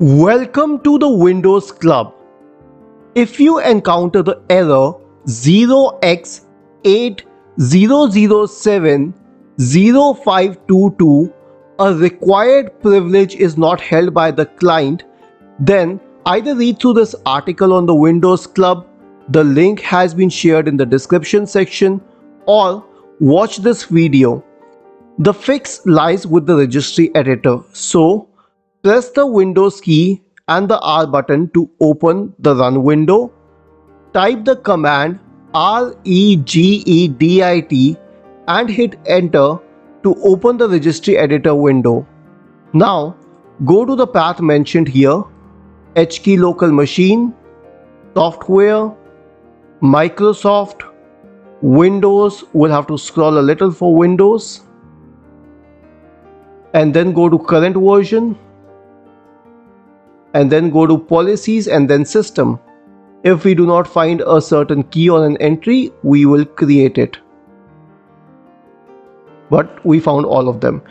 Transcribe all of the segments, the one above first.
Welcome to the Windows Club. If you encounter the error 0x80070522, a required privilege is not held by the client, then either read through this article on the Windows Club, the link has been shared in the description section, or watch this video. The fix lies with the registry editor, so Press the Windows key and the R button to open the run window. Type the command regedit and hit enter to open the registry editor window. Now go to the path mentioned here HKey local machine, software, Microsoft, Windows, we'll have to scroll a little for Windows and then go to current version and then go to policies and then system. If we do not find a certain key on an entry, we will create it. But we found all of them.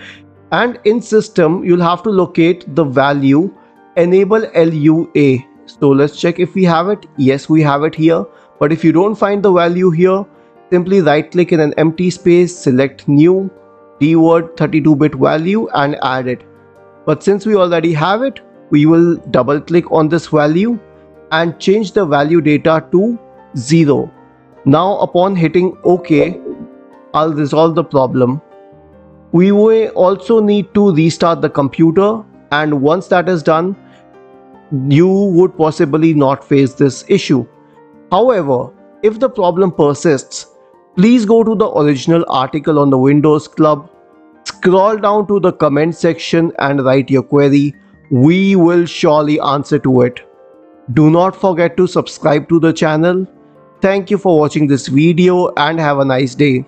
And in system, you'll have to locate the value enable LUA. So let's check if we have it. Yes, we have it here. But if you don't find the value here, simply right click in an empty space, select new, dword 32-bit value and add it. But since we already have it, we will double click on this value and change the value data to 0. Now upon hitting OK, I'll resolve the problem. We will also need to restart the computer and once that is done, you would possibly not face this issue. However, if the problem persists, please go to the original article on the Windows Club, scroll down to the comment section and write your query we will surely answer to it. Do not forget to subscribe to the channel. Thank you for watching this video and have a nice day.